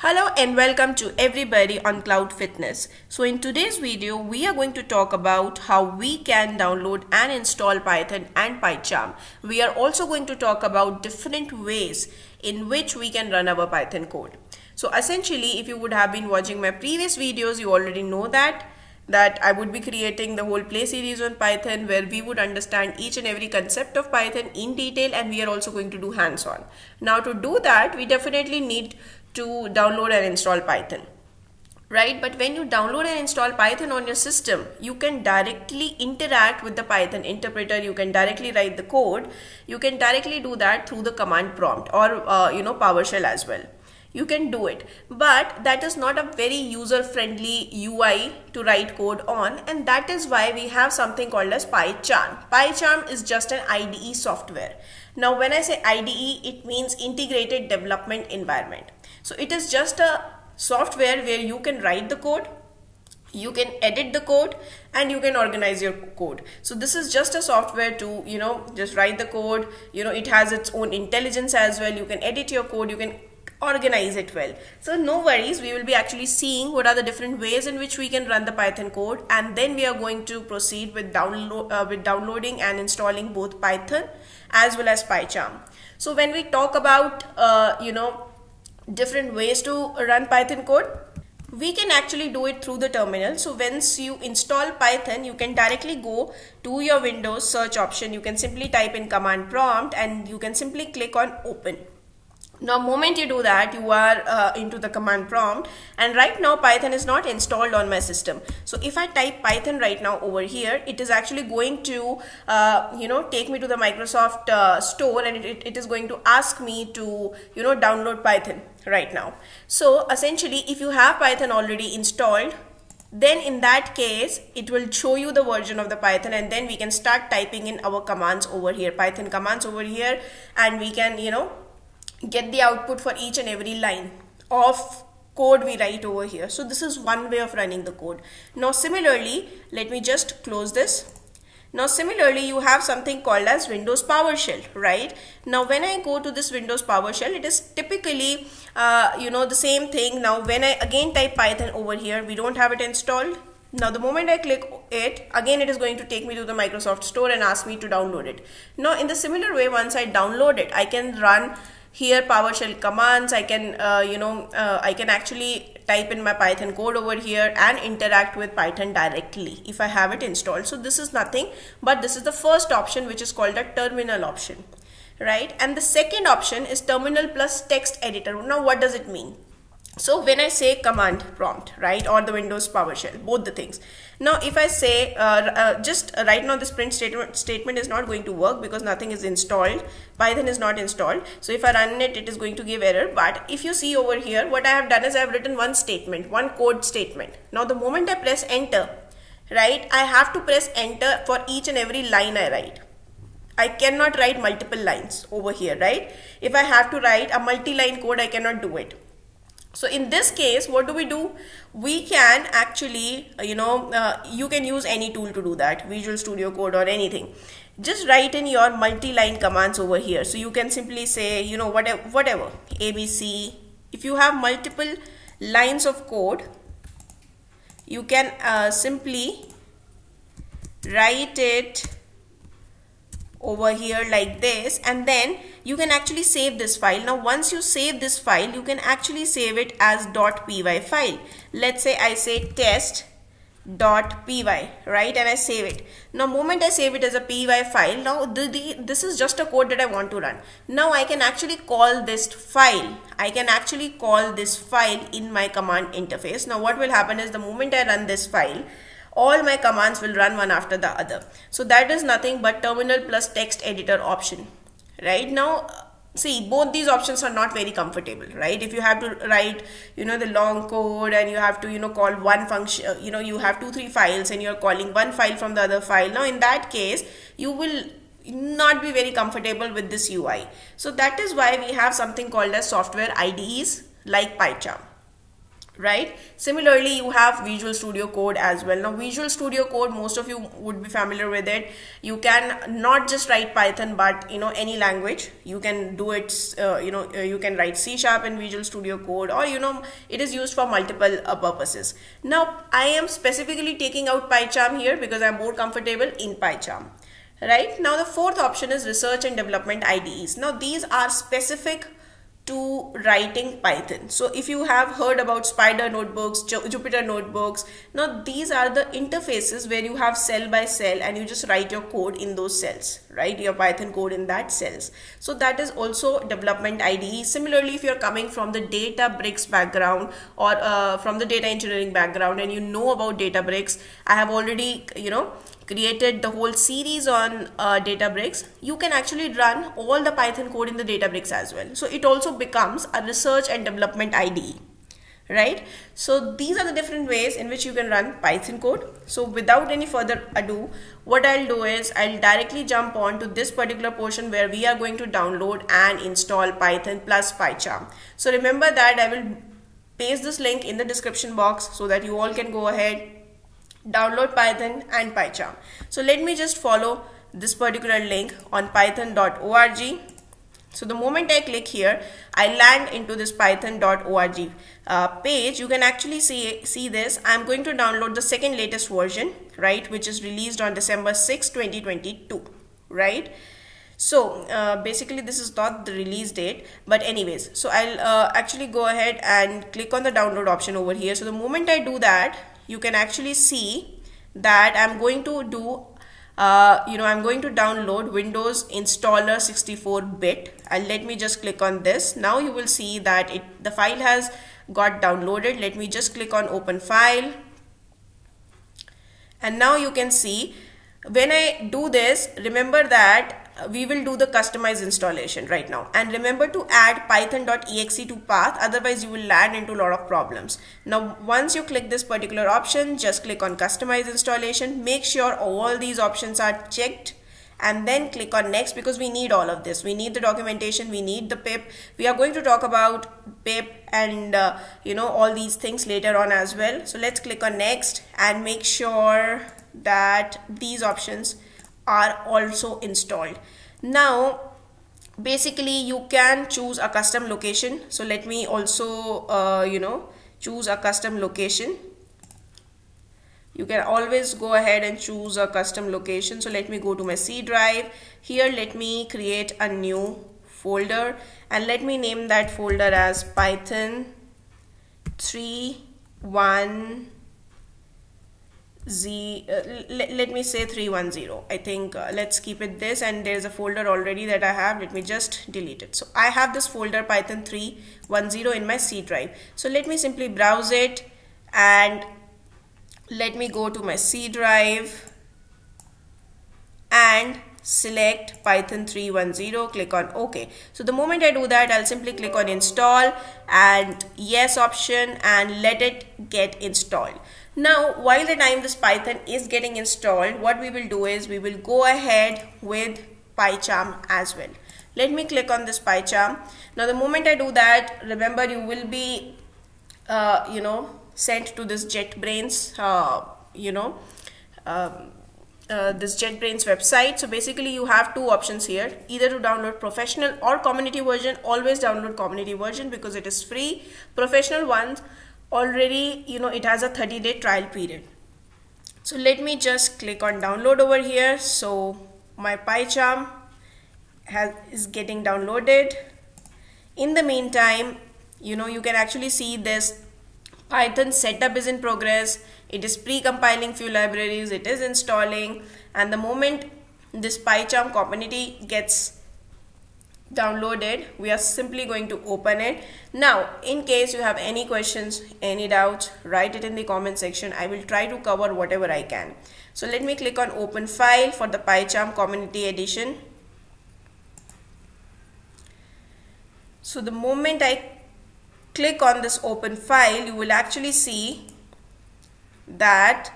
Hello and welcome to everybody on Cloud Fitness. So in today's video, we are going to talk about how we can download and install Python and PyCharm. We are also going to talk about different ways in which we can run our Python code. So essentially, if you would have been watching my previous videos, you already know that that I would be creating the whole play series on Python where we would understand each and every concept of Python in detail and we are also going to do hands-on. Now to do that, we definitely need to download and install Python. Right? But when you download and install python on your system you can directly interact with the python interpreter you can directly write the code you can directly do that through the command prompt or uh, you know powershell as well. You can do it. But that is not a very user friendly ui to write code on and that is why we have something called as pycharm. Pycharm is just an ide software. Now when i say ide it means integrated development environment so it is just a software where you can write the code, you can edit the code and you can organize your code. So this is just a software to, you know, just write the code. You know, it has its own intelligence as well. You can edit your code, you can organize it well. So no worries, we will be actually seeing what are the different ways in which we can run the Python code and then we are going to proceed with download uh, with downloading and installing both Python as well as PyCharm. So when we talk about uh, you know different ways to run Python code. We can actually do it through the terminal. So once you install Python, you can directly go to your Windows search option. You can simply type in command prompt and you can simply click on open. Now moment you do that you are uh, into the command prompt and right now Python is not installed on my system. So if I type Python right now over here it is actually going to uh, you know take me to the Microsoft uh, store and it, it is going to ask me to you know download Python right now. So essentially if you have Python already installed then in that case it will show you the version of the python and then we can start typing in our commands over here python commands over here and we can you know get the output for each and every line of code we write over here. So this is one way of running the code. Now similarly, let me just close this. Now similarly, you have something called as Windows PowerShell, right? Now when I go to this Windows PowerShell, it is typically, uh, you know, the same thing. Now when I again type Python over here, we don't have it installed. Now the moment I click it, again it is going to take me to the Microsoft store and ask me to download it. Now in the similar way, once I download it, I can run here PowerShell commands. I can uh, you know uh, I can actually type in my Python code over here and interact with Python directly if I have it installed. So this is nothing but this is the first option which is called a terminal option right? And the second option is terminal plus text editor. Now what does it mean so when I say command prompt, right, or the Windows PowerShell, both the things. Now, if I say uh, uh, just uh, right now, this print statement statement is not going to work because nothing is installed. Python is not installed. So if I run it, it is going to give error. But if you see over here, what I have done is I have written one statement, one code statement. Now, the moment I press enter, right, I have to press enter for each and every line I write. I cannot write multiple lines over here, right? If I have to write a multi-line code, I cannot do it so in this case, what do we do? We can actually, uh, you know, uh, you can use any tool to do that, Visual Studio Code or anything. Just write in your multi-line commands over here. So you can simply say, you know, whatever, whatever, ABC. If you have multiple lines of code, you can uh, simply write it over here like this and then you can actually save this file. Now once you save this file, you can actually save it as .py file. Let's say I say test. dot py right? And I save it. Now moment I save it as a py file now the, the, this is just a code that I want to run. Now I can actually call this file. I can actually call this file in my command interface. Now what will happen is the moment I run this file all my commands will run one after the other. So that is nothing but terminal plus text editor option. Right now, see both these options are not very comfortable right if you have to write you know the long code and you have to you know call one function uh, you know you have two three files and you're calling one file from the other file now in that case you will not be very comfortable with this UI so that is why we have something called as software IDEs like PyCharm right? Similarly you have visual studio code as well. Now visual studio code most of you would be familiar with it. You can not just write python but you know any language. You can do it uh, you know uh, you can write c sharp in visual studio code or you know it is used for multiple uh, purposes. Now i am specifically taking out pycharm here because i'm more comfortable in pycharm right? Now the fourth option is research and development ides now these are specific to writing Python. So if you have heard about Spyder notebooks, Jupyter notebooks, now these are the interfaces where you have cell by cell and you just write your code in those cells, right? Your Python code in that cells. So that is also development IDE. Similarly, if you're coming from the data Databricks background or uh, from the data engineering background and you know about data Databricks, I have already, you know, created the whole series on uh, Databricks, you can actually run all the Python code in the Databricks as well. So it also becomes a research and development IDE, right? So these are the different ways in which you can run Python code. So without any further ado, what I'll do is I'll directly jump on to this particular portion where we are going to download and install Python plus PyCharm. So remember that I will paste this link in the description box so that you all can go ahead download Python and PyCharm. So let me just follow this particular link on python.org. So the moment I click here, I land into this python.org uh, page. You can actually see, see this. I'm going to download the second latest version, right, which is released on December 6, 2022, right? So uh, basically this is not the release date but anyways so I'll uh, actually go ahead and click on the download option over here so the moment I do that you can actually see that I'm going to do uh, you know I'm going to download Windows installer 64 bit and let me just click on this. Now you will see that it the file has got downloaded. Let me just click on open file. And now you can see when I do this remember that we will do the customized installation right now. And remember to add python.exe to path otherwise you will land into a lot of problems. Now once you click this particular option just click on customize installation. Make sure all these options are checked and then click on next because we need all of this. We need the documentation we need the pip. We are going to talk about pip and uh, you know all these things later on as well. So let's click on next and make sure that these options are also installed. Now basically you can choose a custom location. So let me also uh, you know choose a custom location. You can always go ahead and choose a custom location. So let me go to my C drive. Here let me create a new folder. And let me name that folder as python 3 1 z uh, let, me say 310 i think uh, let's keep it this and there's a folder already that i have. Let me just delete it. So i have this folder python 310 in my c drive. So let me simply browse it and let me go to my c drive and select python 310 click on ok. So the moment i do that i'll simply click on install and yes option and let it get installed now, while the time this Python is getting installed, what we will do is we will go ahead with PyCharm as well. Let me click on this PyCharm. Now, the moment I do that, remember you will be, uh, you know, sent to this JetBrains, uh, you know, um, uh, this JetBrains website. So basically you have two options here, either to download professional or community version. Always download community version because it is free. Professional ones already you know it has a 30 day trial period. So let me just click on download over here. So my PyCharm has is getting downloaded. In the meantime you know you can actually see this Python setup is in progress. It is pre-compiling few libraries. It is installing. And the moment this PyCharm community gets downloaded we are simply going to open it. Now in case you have any questions any doubts write it in the comment section. I will try to cover whatever i can. So let me click on open file for the pycharm community edition. So the moment i click on this open file you will actually see that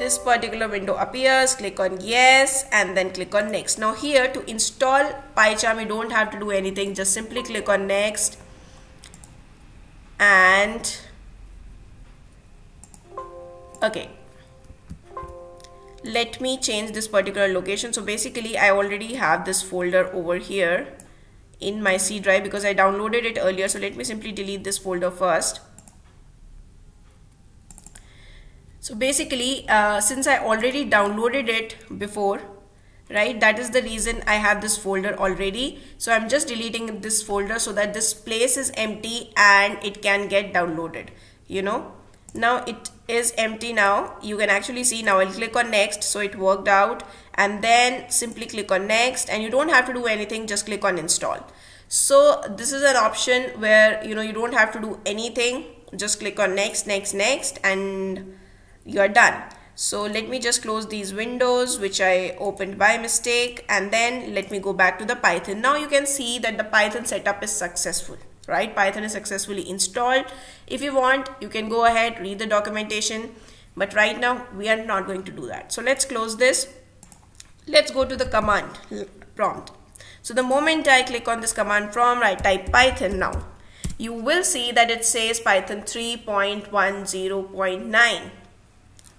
this particular window appears click on yes and then click on next. Now here to install PyCharm you don't have to do anything just simply click on next. And okay. Let me change this particular location. So basically I already have this folder over here in my C drive because I downloaded it earlier. So let me simply delete this folder first so basically uh, since I already downloaded it before right that is the reason I have this folder already. So I'm just deleting this folder so that this place is empty and it can get downloaded you know. Now it is empty now. You can actually see now I'll click on next so it worked out. And then simply click on next and you don't have to do anything just click on install. So this is an option where you know you don't have to do anything. Just click on next next next and you are done. So let me just close these windows which I opened by mistake and then let me go back to the Python. Now you can see that the Python setup is successful right? Python is successfully installed. If you want you can go ahead read the documentation but right now we are not going to do that. So let's close this. Let's go to the command prompt. So the moment I click on this command prompt I type python now. You will see that it says python 3.10.9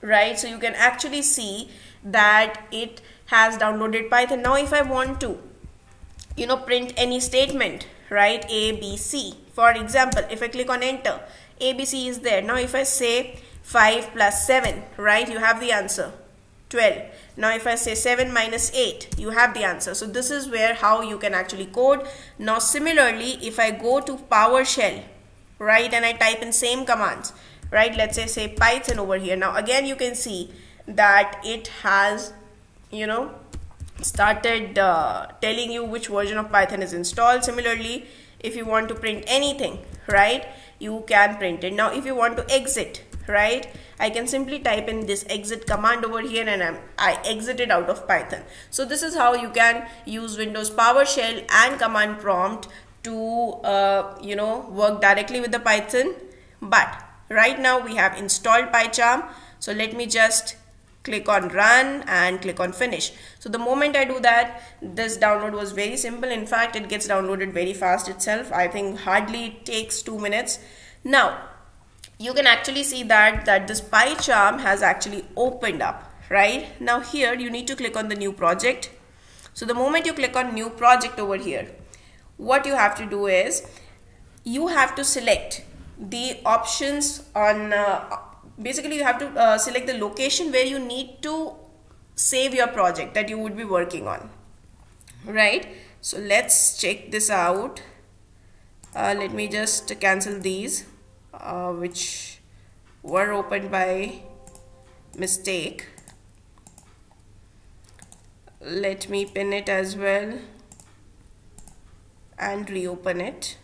right? So you can actually see that it has downloaded python. Now if I want to you know print any statement right A B C for example if I click on enter ABC is there. Now if I say 5 plus 7 right you have the answer. 12 now if I say 7 minus 8 you have the answer. So this is where how you can actually code. Now similarly if I go to PowerShell right and I type in same commands right let's say say Python over here now again you can see that it has you know started uh, telling you which version of Python is installed. Similarly, if you want to print anything, right, you can print it. Now, if you want to exit, right, I can simply type in this exit command over here and I'm, I exited out of Python. So this is how you can use Windows PowerShell and command prompt to, uh, you know, work directly with the Python. But right now we have installed PyCharm. So let me just click on run and click on finish. So the moment I do that this download was very simple. In fact it gets downloaded very fast itself. I think hardly takes two minutes. Now you can actually see that that this PyCharm has actually opened up right? Now here you need to click on the new project. So the moment you click on new project over here what you have to do is you have to select the options on uh, basically you have to uh, select the location where you need to save your project that you would be working on. Right? So let's check this out. Uh, let me just cancel these uh, which were opened by mistake. Let me pin it as well and reopen it